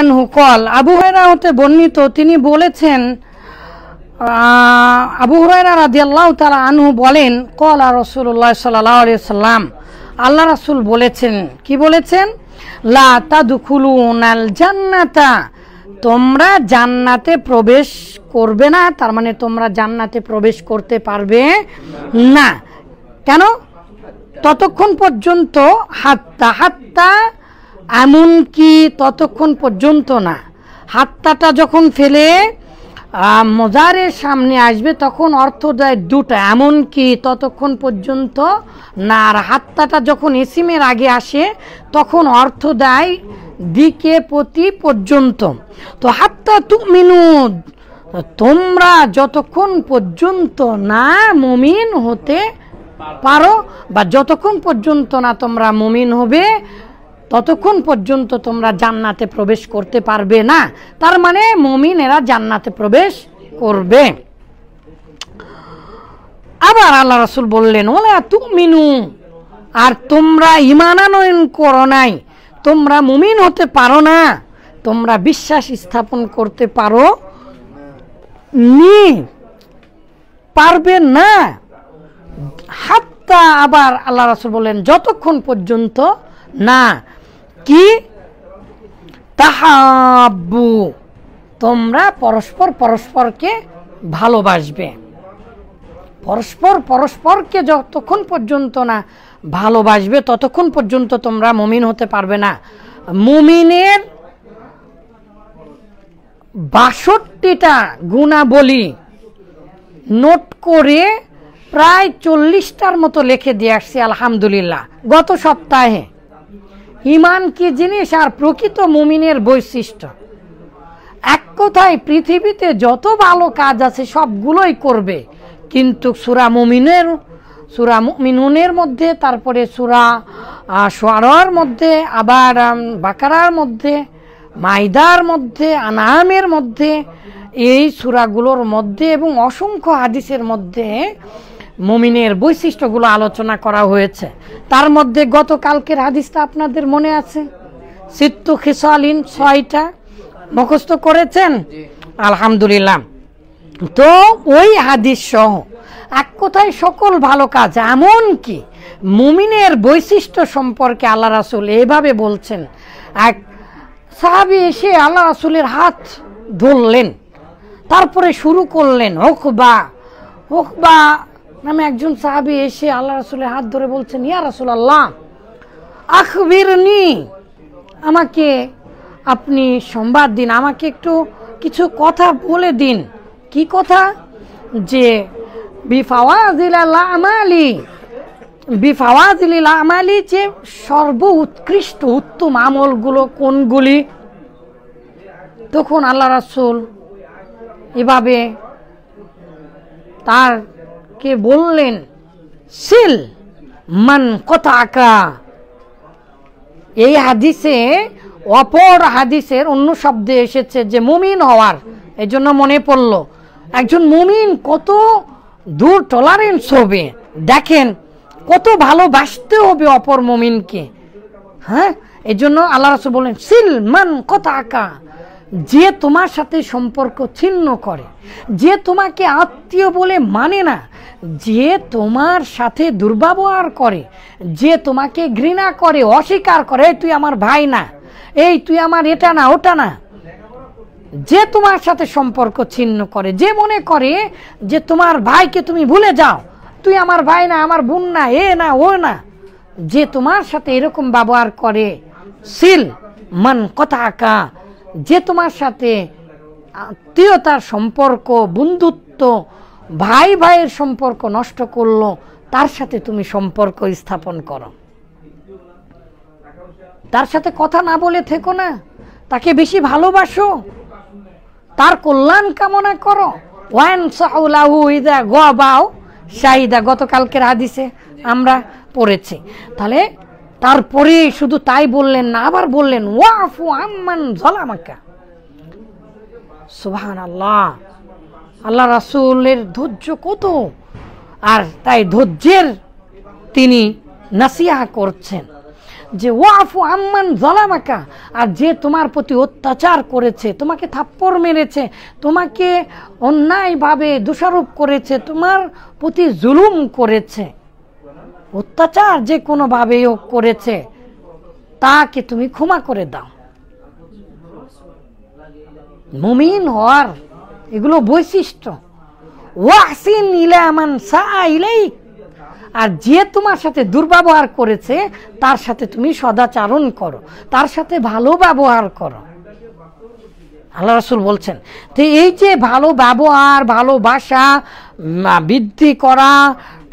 আনহু কল, আবু হুরায়রা হতে বর্ণিত, তিনি বলেছেন আবু হুরায়রা রাদিয়াল্লাহু তাআলা আনহু বলেন, কল আর রাসূলুল্লাহ সাল্লাল্লাহু আলাইহি সাল্লাম আল্লাহ রাসূল বলেছেন, কি বলেছেন? লা তাদখুলুনাল জান্নাতা, তোমরা জান্নাতে প্রবেশ করবে না, তার মানে তোমরা জান্নাতে প্রবেশ করতে পারবে না। কেন? ততক্ষণ পর্যন্ত, হাত্তা হাত্তা এমনকি ততক্ষণ পর্যন্ত না। হাত্তাটা যখন ফেলে মজারের সামনে আসবে, তখন অর্থ দেয় দুটা। এমনকি ততক্ষণ পর্যন্ত না, আর হাত্তাটা যখন এসিমের আগে আসে, তখন অর্থ দেয় দিকে প্রতি পর্যন্ত। তো হাত্তা তুমিনু, তোমরা যতক্ষণ পর্যন্ত না মমিন হতে পারো, বা যতক্ষণ পর্যন্ত না তোমরা মুমিন হবে ততক্ষণ পর্যন্ত তোমরা জান্নাতে প্রবেশ করতে পারবে না। তার মানে মুমিনেরা জান্নাতে প্রবেশ করবে। আবার আল্লাহ রাসূল বললেন ওলা তুমিনু, আর তোমরা ইমানানয়ন করো নাই। তোমরা মুমিন হতে পারো না। তোমরা বিশ্বাস স্থাপন করতে পারো নি। পারবে না। হাত্তা আবার আল্লাহ রাসূল বলেন যতক্ষণ পর্যন্ত না কি? তাহাব্বু। তোমরা পরস্পর পরস্পরকে ভালোবাসবে। পরস্পর পরস্পরকে যতক্ষণ পর্যন্ত না ভালোবাসবে, ততক্ষণ পর্যন্ত তোমরা মুমিন হতে পারবে না। মুমিনের বাষট্টিটা গুণাবলী নোট করে প্রায় চল্লিশটার মতো লিখে দিয়ে আসছি, আলহামদুলিল্লাহ। গত সপ্তাহে ইমান কি জিনিস আর প্রকৃত মুমিনের বৈশিষ্ট্য? এক কথায় পৃথিবীতে যত ভালো কাজ আছে সবগুলোই করবে। কিন্তু সুরা মুমিনের, সুরা মুমিনুনের মধ্যে, তারপরে সুরা সোয়ারার মধ্যে, আবার বাকারার মধ্যে মাইদার মধ্যে, আনামের মধ্যে, এই সুরাগুলোর মধ্যে এবং অসংখ্য হাদিসের মধ্যে মুমিনের বৈশিষ্ট্যগুলো আলোচনা করা হয়েছে। তার মধ্যে গতকালকের হাদিসটা আপনাদের মনে আছে? সিত্তু খিসালিন ছয়টা মুখস্থ করেছেন? আলহামদুলিল্লাহ। তো ওই হাদিস সহ এক কথায় সকল ভালো কাজ এমন কি মুমিনের বৈশিষ্ট্য সম্পর্কে আল্লাহ রাসুল এভাবে বলছেন এক সাহাবি এসে আল্লাহ রাসুলের হাত ধরলেন তারপরে শুরু করলেন হোক বা হোকবা হোকবা নামে একজন সাহাবি এসে আল্লাহ রাসুলের হাত ধরে বলছেন, ইয়া রাসুল আল্লাহ আখবিরনি। আমাকে আপনি সংবাদ দিন, আমাকে একটু কিছু কথা বলে দিন। কি কথা? যে আমালি বিফাওয়াজিল আমালি যে সর্ব উৎকৃষ্ট উত্তম আমলগুলো কোনগুলি? তখন আল্লাহ রাসুল এভাবে তার কে বললেন, সিল মান কথা আঁকা এই হাদিসে, অপর হাদিসের অন্য শব্দে এসেছে যে মুমিন হওয়ার, এই জন্য মনে পড়ল, একজন মুমিন কত দূর টলারেন্স হবে, দেখেন, কত ভালোবাসতে হবে অপর মুমিনকে হ্যাঁ? এই জন্য আল্লাহ রসুল বলেন সিল মান কথা আঁকা যে তোমার সাথে সম্পর্ক ছিন্ন করে, যে তোমাকে আত্মীয় বলে মানে না, যে তোমার সাথে দুর্ব্যবহার করে, যে তোমাকে ঘৃণা করে, অস্বীকার করে, "এই তুই আমার ভাই না, এই তুই আমার এটা না, ওটা না। যে তোমার সাথে সম্পর্ক ছিন্ন করে, যে মনে করে যে তোমার ভাইকে তুমি ভুলে যাও, তুই আমার ভাই না, আমার বোন না, এ না, ও না। যে তোমার সাথে এরকম ব্যবহার করে, সিল মন কথা যে তোমার সাথে আত্মীয়তার সম্পর্ক, বন্ধুত্ব, ভাই ভাইয়ের সম্পর্ক নষ্ট করল, তার সাথে তুমি সম্পর্ক স্থাপন করো। তার সাথে কথা না বলে থেকো না। তাকে বেশি ভালোবাসো। তার কল্যাণ কামনা করো। ওয়ান সাউলাহু ইদা গাও শাহিদা, গতকালকের হাদিসে আমরা পড়েছি। তাহলে তারপরে শুধু তাই বললেন না, আবার বললেন, ওয়াফু আম্মান জলামাকা সুবহান আল্লাহ আল্লাহ রাসূলের ধৈর্য কত? আর তাই ধৈর্যের তিনি নাসিয়া করছেন যে, ওয়াফু আম্মান জলামাকা আর যে তোমার প্রতি অত্যাচার করেছে, তোমাকে থাপ্পড় মেরেছে, তোমাকে অন্যায়ভাবে দোষারোপ করেছে, তোমার প্রতি জুলুম করেছে অত্যাচার যে কোনোভাবেই হোক করেছে, তাকে তুমি ক্ষমা করে দাও। মুমিন হওয়ার এগুলো বৈশিষ্ট্য। ওয়াসিন ইলামান সা আর যে তোমার সাথে দুর্ব্যবহার করেছে, তার সাথে তুমি সদাচারণ করো, তার সাথে ভালো ব্যবহার করো। আল্লাহ রাসুল বলছেন, তো এই যে ভালো ব্যবহার, ভালোবাসা বৃদ্ধি করা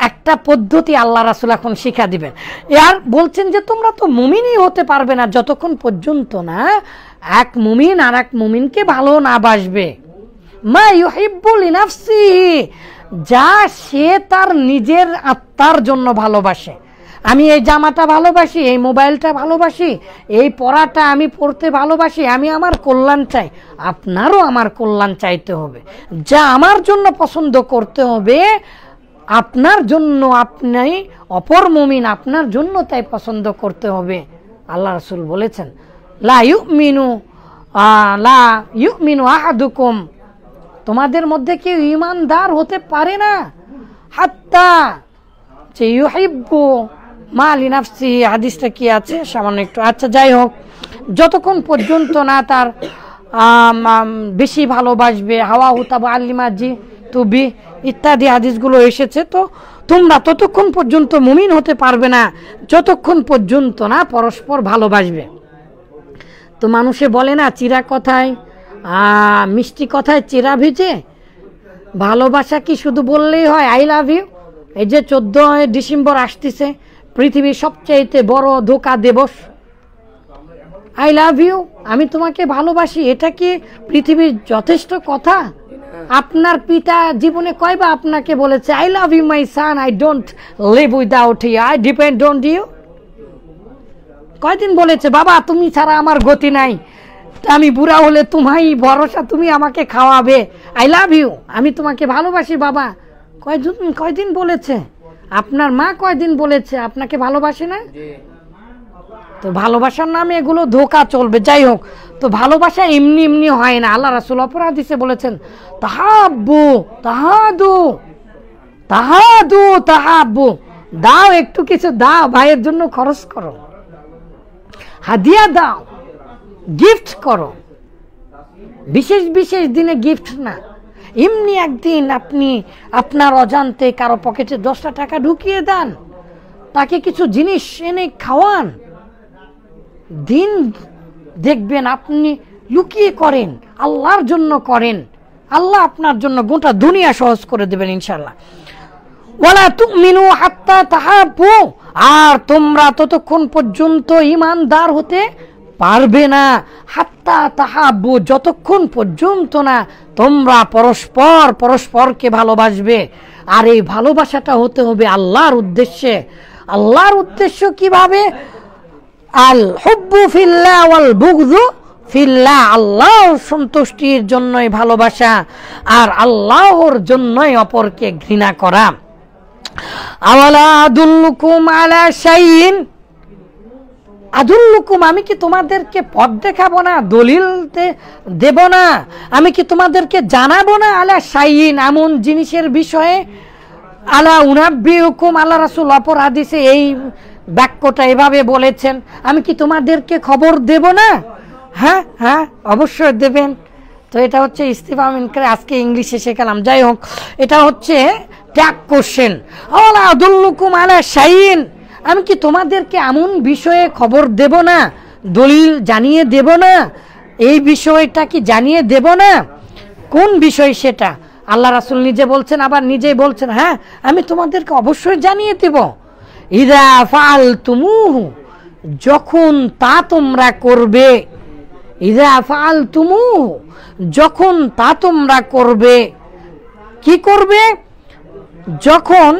একটা পদ্ধতি আল্লাহ রাসুল এখন শিখা দিবেন। আর বলছেন যে তোমরা তো মুমিনই হতে পারবে না, যতক্ষণ পর্যন্ত না এক মুমিন আর এক মুমিনকে ভালো না বাসবে। ইনাফসিহি যা সে তার নিজের আত্মার জন্য ভালোবাসে। আমি এই জামাটা ভালোবাসি, এই মোবাইলটা ভালোবাসি, এই পড়াটা আমি পড়তে ভালোবাসি, আমি আমার কল্যাণ চাই, আপনারও আমার কল্যাণ চাইতে হবে। যা আমার জন্য পছন্দ করতে হবে আপনার জন্য আপনি অপর মুমিন আপনার জন্য তাই পছন্দ করতে হবে। আল্লাহ রসুল বলেছেন, লা ইউ মিনু লা ইউ মিনু আহাদুকুম। তোমাদের মধ্যে কেউ ইমানদার হতে পারে না। হাত্তা যে ইউহিব্বু মা লিনাফসি হাদিসটা কি আছে? সামান্য একটু। আচ্ছা যাই হোক, যতক্ষণ পর্যন্ত না তার বেশি ভালোবাসবে, হাওয়া হুতাবা আল্লিমাজি তুবি ইত্যাদি হাদিসগুলো এসেছে, তো তোমরা ততক্ষণ পর্যন্ত মুমিন হতে পারবে না, যতক্ষণ পর্যন্ত না পরস্পর ভালোবাসবে। তো মানুষে বলে না, চিরা কথায় মিষ্টি কথায় চিরা ভিজে? ভালোবাসা কি শুধু বললেই হয়? আই লাভ ইউ এই যে চোদ্দ ডিসেম্বর আসতেছে, পৃথিবীর সবচাইতে বড় ধোকা দিবস আই লাভ ইউ আমি তোমাকে ভালোবাসি, এটা কি পৃথিবীর যথেষ্ট কথা? আপনার পিতা জীবনে কয়বার আপনাকে বলেছে I love you my son I don't live without you I depend on you কয়দিন বলেছে বাবা তুমি ছাড়া আমার গতি নাই আমি বুড়া হলে তোমাই ভরসা তুমি আমাকে খাওয়াবে আই লাভ ইউ আমি তোমাকে ভালোবাসি বাবা কয়দিন কয়দিন বলেছে? আপনার মা কয়দিন বলেছে আপনাকে ভালোবাসে না? তো ভালোবাসার নামে এগুলো ধোকা চলবে যাই হোক তো ভালোবাসা এমনি এমনি হয় না। আল্লাহ রাসুল অপরাধীসে বলেছেন, তাহাব্বু, তাহাদু তাহাদু, তাহাব্বু, দাও একটু কিছু, দাও, ভাইয়ের জন্য খরচ করো। হাদিয়া দাও, গিফট করো। বিশেষ বিশেষ দিনে গিফট না। এমনি একদিন আপনি আপনার অজান্তে কারও পকেটে দশটা টাকা ঢুকিয়ে দেন, তাকে কিছু জিনিস এনে খাওয়ান। দিন দেখবেন আপনি লুকিয়ে করেন, আল্লাহর জন্য করেন। আল্লাহ আপনার জন্য গোটা দুনিয়া সহজ করে দেবেন ইনশাল্লাহ ওয়ালা তুমিনু হাত্তা তাহাবু আর তোমরা ততক্ষণ পর্যন্ত ইমানদার হতে পারবে না। হাত্তা তাহাবু যতক্ষণ পর্যন্ত না তোমরা পরস্পর পরস্পরকে ভালোবাসবে। আর এই ভালোবাসাটা হতে হবে আল্লাহর উদ্দেশ্যে। আল্লাহর উদ্দেশ্য কীভাবে? আল হুব্বু ফিল্লাহ ওয়াল বুগদু ফিল্লাহ আল্লাহর সন্তুষ্টির জন্যই ভালোবাসা আর আল্লাহর জন্যই অপরকে ঘৃণা করা। আওয়ালা আদুল্লুকুম আলা শাইইন। আদুল্লুকুম, আমি কি তোমাদেরকে পথ দেখাবো না, দলিল দেব না? আমি কি তোমাদেরকে জানাব না আলা শাইইন, এমন জিনিসের বিষয়ে? আলা উনাব্বি হুকুম আল্লাহ রাসুল অপর হাদিসে এই বাক্যটা এভাবে বলেছেন, আমি কি তোমাদেরকে খবর দেব না? হ্যাঁ হ্যাঁ অবশ্যই দেবেন। তো এটা হচ্ছে ইস্তিফা মিনকার আজকে ইংলিশে শেখালাম। যাই হোক, এটা হচ্ছে ট্যাগ কোশ্চেন। আলা আদুল্লুকুম আলা শাইন আমি কি তোমাদেরকে এমন বিষয়ে খবর দেব না? দলিল জানিয়ে দেব না? এই বিষয়টা কি জানিয়ে দেব না? কোন বিষয় সেটা? আল্লাহ রাসুল নিজে বলছেন, আবার নিজেই বলছেন হ্যাঁ আমি তোমাদেরকে অবশ্যই জানিয়ে দেব। ইদা ফাল যখন তা তোমরা করবে, ইদা ফাল যখন তা তোমরা করবে, কি করবে? যখন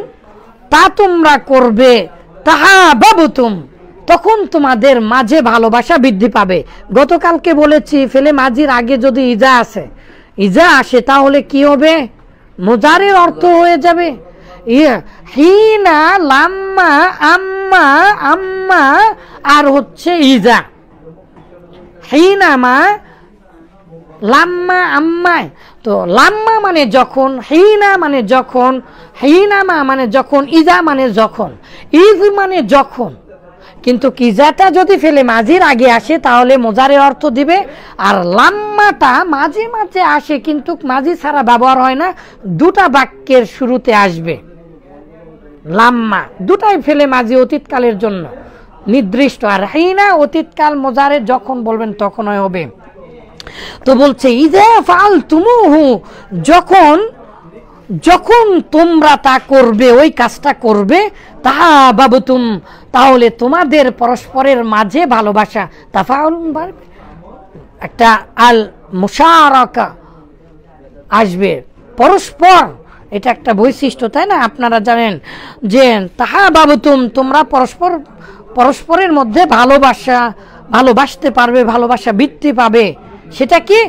তা তোমরা করবে তাহা বাবুতুম তখন তোমাদের মাঝে ভালোবাসা বৃদ্ধি পাবে। গতকালকে বলেছি, ফেলে মাঝির আগে যদি ইজা আসে ইজা আসে তাহলে কি হবে? মোজারের অর্থ হয়ে যাবে। হিনা, লাম্মা, আম্মা আম্মা, আর হচ্ছে ইজা। হিনামা লাম্মা, আম্মায়। তো লাম্মা মানে যখন, হিনা মানে যখন হিনামা মানে যখন, ইজা মানে যখন। ইজ মানে যখন। কিন্তু কিজাটা যদি ফেলে মাঝির আগে আসে, তাহলে মোজারের অর্থ দিবে। আর লাম্মাটা মাঝে মাঝে আসে, কিন্তু মাঝি ছাড়া ব্যবহার হয় না। দুটা বাক্যের শুরুতে আসবে। লাম্মা। দুটাই ফেলে মাঝি অতীতকালের জন্য। নির্দিষ্ট। আর হিনা অতীতকাল মোজারে যখন বলবেন তখনই হবে। তো বলছে, ইদা ফাল তুমুহু যখন যখন তোমরা তা করবে, ওই কাজটা করবে তাহা বাবুতুম তাহলে তোমাদের পরস্পরের মাঝে ভালোবাসা তাফাউল বাড়বে একটা আল মুশারকা আসবে। পরস্পর এটা একটা বৈশিষ্ট্য, তাই না? আপনারা জানেন যে তাহা বাবুতুম তোমরা পরস্পর, পরস্পরের মধ্যে ভালোবাসা, ভালোবাসতে পারবে, ভালোবাসা বৃত্তি পাবে। সেটা কি?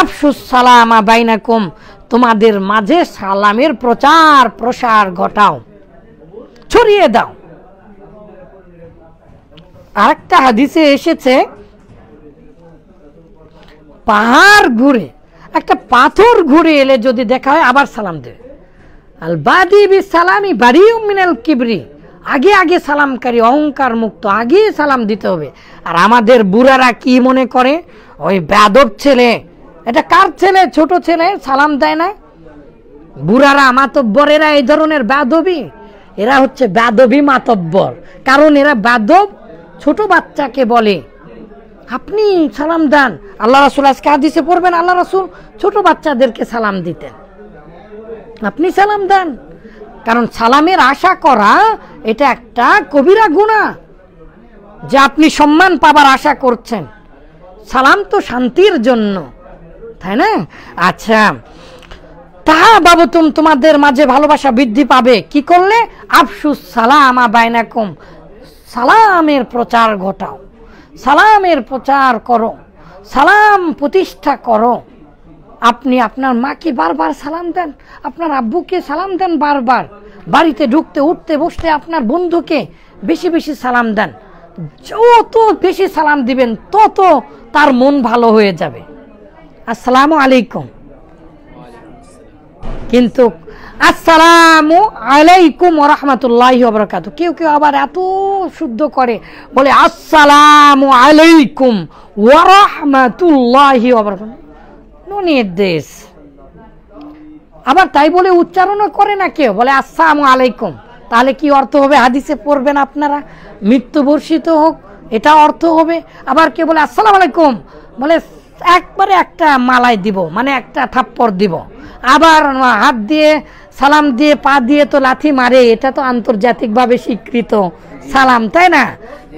আফসুস সালামা বাইনাকুম, তোমাদের মাঝে সালামের প্রচার, প্রসার ঘটাও। ছড়িয়ে দাও। আরেকটা হাদিসে এসেছে, পাহাড় ঘুরে, একটা পাথর ঘুরে এলে যদি দেখা হয়, আবার সালাম দেবে। আল বাদি বি সালামি বাড়ি মিনাল কিবরি। আগে আগে সালামকারী অহংকার মুক্ত আগে সালাম দিতে হবে। আর আমাদের বুড়ারা কি মনে করে? ওই বেদব ছেলে। এটা কার ছেলে? ছোট ছেলে, সালাম দেয় না? বুড়ারা মাতব্বরেরা এই ধরনের বেদবি এরা হচ্ছে বেদবি মাতব্বর। কারণ এরা বেদব ছোট বাচ্চাকে বলে। আপনি সালাম দেন। আল্লাহ রাসুল আজকে হাদিসে পড়বেন, আল্লাহ রাসুল ছোট বাচ্চাদেরকে সালাম দিতেন। আপনি সালাম দেন। কারণ সালামের আশা করা, এটা একটা কবিরা গুণা যে আপনি সম্মান পাবার আশা করছেন। সালাম তো শান্তির জন্য, তাই না? আচ্ছা তাহা বাবুতুম তোমাদের মাঝে ভালোবাসা বৃদ্ধি পাবে। কি করলে? আফসুস সালামা বাইনাকুম সালামের প্রচার ঘটাও। সালামের প্রচার করো। সালাম প্রতিষ্ঠা করো। আপনি আপনার মাকে বারবার সালাম দেন, আপনার আব্বুকে সালাম দেন বারবার। বাড়িতে ঢুকতে, উঠতে, বসতে আপনার বন্ধুকে বেশি বেশি সালাম দেন। যত বেশি সালাম দিবেন, তত তার মন ভালো হয়ে যাবে। আসসালামু আলাইকুম। কিন্তু আসসালামু আলাইকুম রহমতুল্লাহ বরকাত কেউ কেউ আবার এত শুদ্ধ করে, বলে আসসালামু আলাইকুম ওরহমতুল্লাহ বরকাত নির্দেশ আবার তাই বলে উচ্চারণও করে না কেউ, বলে আসসালাম আলাইকুম। তাহলে কি অর্থ হবে? হাদিসে পড়বেন আপনারা। মৃত্যুবর্ষিত হোক, এটা অর্থ হবে। আবার কেউ বলে আসসালাম আলাইকুম, বলে একবারে একটা মালাই দিব মানে একটা থাপ্পড় দিব। আবার হাত দিয়ে সালাম দিয়ে পা দিয়ে তো লাথি মারে, এটা তো আন্তর্জাতিকভাবে স্বীকৃত সালাম, তাই না?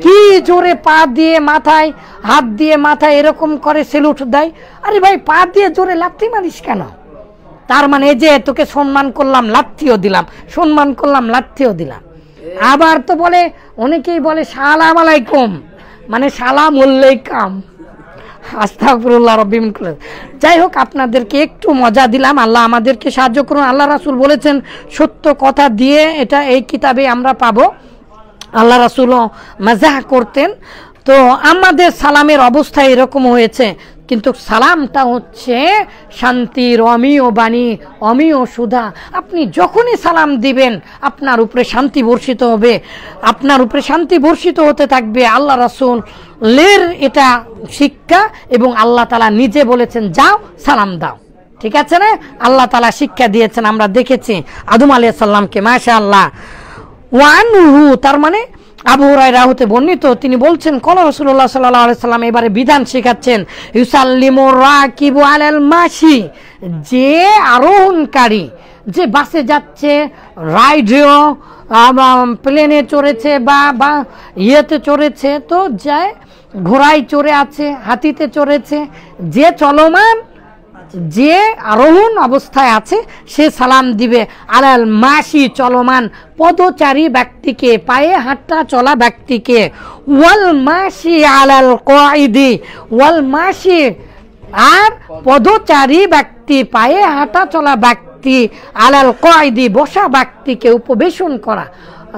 কি জোরে পা দিয়ে মাথায়, হাত দিয়ে মাথায় এরকম করে সেলুট দেয়? আরে ভাই, পা দিয়ে জোরে লাথি মারিস কেন? তার মানে যে তোকে সম্মান করলাম, লাথিও দিলাম, সম্মান করলাম, লাথিও দিলাম। আবার তো বলে, অনেকেই বলে, সালাম আলাইকুম। মানে সালাম উল্লেখ কাম আস্তাফরুল্লাহ রবিম যাই হোক আপনাদেরকে একটু মজা দিলাম। আল্লাহ আমাদেরকে সাহায্য করুন। আল্লাহ রাসুল বলেছেন, সত্য কথা দিয়ে এটা এই কিতাবে আমরা পাবো। আল্লাহ রাসুলও মজা করতেন। তো আমাদের সালামের অবস্থা এরকম হয়েছে কিন্তু সালামটা হচ্ছে শান্তির অমীয় বাণী অমীয় সুধা। আপনি যখনই সালাম দিবেন, আপনার উপরে শান্তি বর্ষিত হবে। আপনার উপরে শান্তি বর্ষিত হতে থাকবে আল্লাহ রাসুল। লের এটা শিক্ষা এবং আল্লাহ তালা নিজে বলেছেন, যাও, সালাম দাও। ঠিক আছে না? আল্লাহ তালা শিক্ষা দিয়েছেন, আমরা দেখেছি। আদম আলিয়া সাল্লামকে মাশা আল্লাহ ওয়ানহু তার মানে আবু হুরাইরা হতে বর্ণিত, তিনি বলছেন, কল রসুল্লাহ সাল্লাহ সাল্লাম এবারে বিধান শেখাচ্ছেন ইউসাল্লিমুর রাকিবু আলাল মাসি যে আরোহণকারী, যে বাসে যাচ্ছে, রাইডেও প্লেনে চড়েছে বা বা ইয়েতে চড়েছে, তো যায়, ঘোড়ায় চড়ে আছে, হাতিতে চড়েছে, যে চলমান যে আরোহণ অবস্থায় আছে, সে সালাম দিবে। আলাল মাসি চলমান, পদচারী ব্যক্তিকে, পায়ে হাঁটা চলা ব্যক্তিকে। ওয়াল মাসি আলাল কয়েদি ওয়াল মাসি আর পদচারী ব্যক্তি, পায়ে হাঁটা চলা ব্যক্তি, আলাল কয়েদি বসা ব্যক্তিকে উপবেশন করা।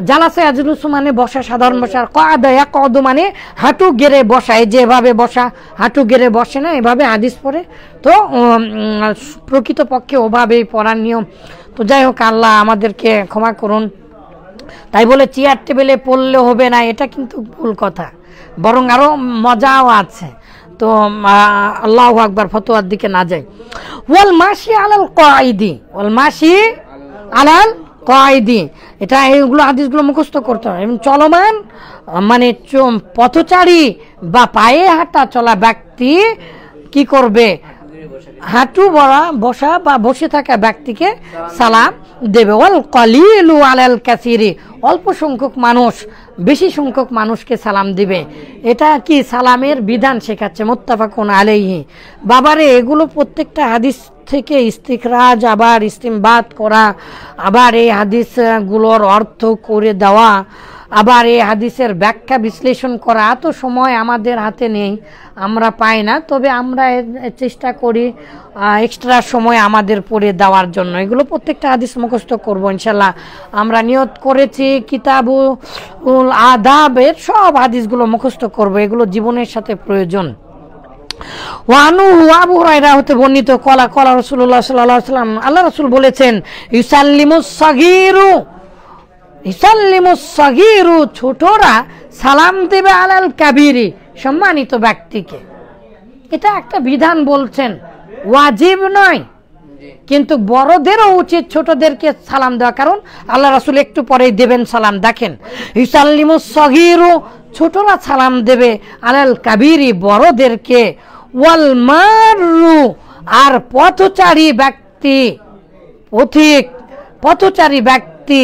জালাসে আজলুসু মানে বসা, সাধারণ বসা। কাদা কদ মানে হাঁটু গেড়ে বসা। এই যেভাবে বসা, হাঁটু গেড়ে বসে না, এভাবে হাদিস পড়ে। তো প্রকৃতপক্ষে ওভাবেই পড়ার নিয়ম। তো যাই হোক, আল্লাহ আমাদেরকে ক্ষমা করুন। তাই বলে চেয়ার টেবিলে পড়লে হবে না, এটা কিন্তু ভুল কথা। বরং আরও মজাও আছে। তো আল্লাহ আকবার ফতোয়ার দিকে না যাই। ওয়াল মাসি আলাল কয়েদি ওয়াল মাসি আলাল কয়েদি। এটা এইগুলো হাদিসগুলো মুখস্থ করতে হয়। এবং চলমান মানে পথচারী বা পায়ে হাঁটা চলা ব্যক্তি কি করবে? হাঁটু বড়া, বসা বা বসে থাকা ব্যক্তিকে সালাম দেবে। ওয়াল কলিলু আলাল কাসিরি। অল্প সংখ্যক মানুষ, বেশি সংখ্যক মানুষকে সালাম দিবে। এটা কি সালামের বিধান শেখাচ্ছে? মোত্তাফাকুন আলাইহি। বাবারে, এগুলো প্রত্যেকটা হাদিস থেকে ইস্তিকরাজ আবার ইস্তিমবাদ করা, আবার এই হাদিসগুলোর অর্থ করে দেওয়া আবার এই হাদিসের ব্যাখ্যা বিশ্লেষণ করা এত সময় আমাদের হাতে নেই, আমরা পাই না। তবে আমরা চেষ্টা করি এক্সট্রা সময় আমাদের পড়ে দেওয়ার জন্য। এগুলো প্রত্যেকটা হাদিস মুখস্থ করব ইনশাল্লাহ আমরা নিয়ত করেছি কিতাবু উল আদাবের সব হাদিসগুলো মুখস্থ করব, এগুলো জীবনের সাথে প্রয়োজন। ওয়ানু আবু হুরায়রা হতে বর্ণিত, কলা কলা সাল্লাম আল্লাহ রাসূল বলেছেন, ইউসাল্লিমুস সাগীরু ইসাল্লিমুস সাগীরু ছোটরা সালাম দেবে আলাল কাবিরি সম্মানিত ব্যক্তিকে। এটা একটা বিধান বলছেন ওয়াজিব নয়। কিন্তু বড়দেরও উচিত ছোটদেরকে সালাম দেওয়া কারণ আল্লাহ রাসুল একটু পরেই দেবেন সালাম। দেখেন ইসাল্লিমুস সগিরু ছোটরা সালাম দেবে আলাল কাবিরি বড়দেরকে। ওয়াল মারু আর পথচারী ব্যক্তি পথিক পথচারী ব্যক্তি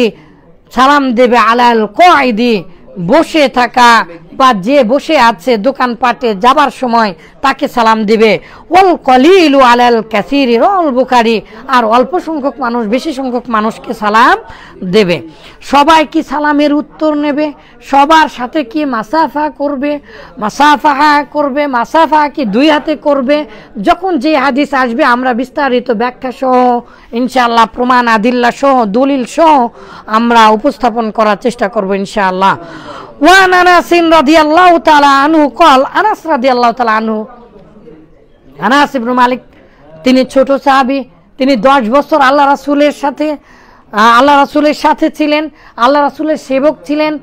সালাম দেবে আলাল কয়েদি বসে থাকা বা যে বসে আছে দোকানপাটে যাবার সময় তাকে সালাম দিবে। ওল কলিলু আলাল ক্যাসিরি রল বুখারি। আর অল্প সংখ্যক মানুষ, বেশি সংখ্যক মানুষকে সালাম দেবে। সবাই কি সালামের উত্তর নেবে? সবার সাথে কি মাসাফা করবে? মাসাফাহা করবে? মাসাফা কি দুই হাতে করবে? যখন যে হাদিস আসবে, আমরা বিস্তারিত ব্যাখ্যা সহ, ইনশাআল্লাহ প্রমাণ, আদিল্লা সহ, দলিল সহ আমরা উপস্থাপন করার চেষ্টা করব ইনশাআল্লাহ। ওয়ান আনাসিন রাদিয়াল্লাহু তাআলা আনহু কল আনাস রাদিয়াল্লাহু তাআলা আনহু আনাস ইবনু মালিক তিনি ছোট সাহাবী, তিনি দশ বছর আল্লাহ রাসূলের সাথে আল্লাহ রাসূলের সাথে ছিলেন, আল্লাহ রাসূলের সেবক ছিলেন।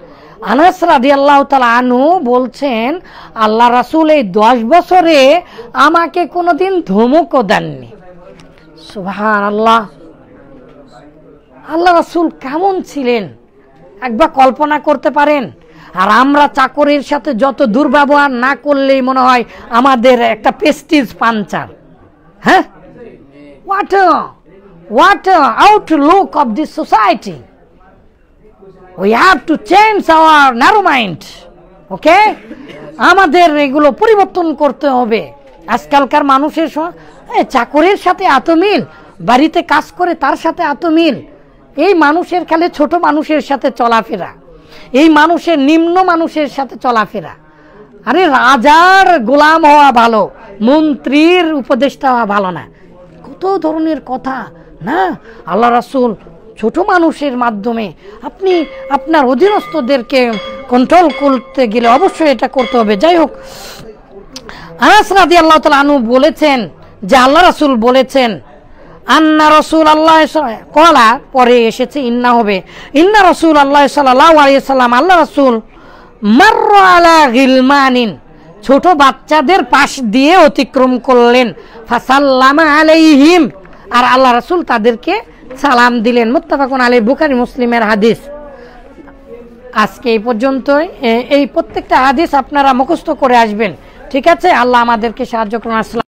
আনাস রাদিয়াল্লাহু তাআলা আনহু বলছেন, আল্লাহ রাসূল এই দশ বছরে আমাকে কোনোদিন ধমকও দেননি। সুবহান আল্লাহ আল্লাহ রাসূল কেমন ছিলেন? একবার কল্পনা করতে পারেন? আর আমরা চাকরির সাথে যত দুর্ব্যবহার না করলেই মনে হয় আমাদের একটা প্রেস্টিজ পাঞ্চার। হ্যাঁ? What what outlook of this society we have to change our narrow mind okay আমাদের এগুলো পরিবর্তন করতে হবে। আজকালকার মানুষের চাকরির সাথে এত মিল, বাড়িতে কাজ করে তার সাথে এত মিল। এই মানুষের খালি ছোট মানুষের সাথে চলাফেরা। এই মানুষের, নিম্ন মানুষের সাথে চলাফেরা। আরে রাজার গোলাম হওয়া ভালো, মন্ত্রীর উপদেষ্টা হওয়া ভালো না। কত ধরনের কথা, না? আল্লাহ রাসুল ছোট মানুষের মাধ্যমে আপনি আপনার অধীনস্থদেরকে কন্ট্রোল করতে গেলে অবশ্যই এটা করতে হবে। যাই হোক, আনাস রাদি আল্লাহ তালা আনু বলেছেন যে আল্লাহ রাসুল বলেছেন আন্না রসুল আল্লাহ কলা, পরে এসেছে ইন্না হবে। ইন্না রসুল আল্লাহ সাল্লাহ আল্লাহ রসুল মার্র আলা গিলমানিন, ছোট বাচ্চাদের পাশ দিয়ে অতিক্রম করলেন। ফাসাল্লামা আলাইহিম, আর আল্লাহ রসুল তাদেরকে সালাম দিলেন। মুত্তাফাকুন আলী বুখারি, মুসলিমের হাদিস। আজকে এই পর্যন্তই। এ- এই প্রত্যেকটা হাদিস আপনারা মুখস্থ করে আসবেন। ঠিক আছে? আল্লাহ আমাদেরকে সাহায্য করুন। আসসালাম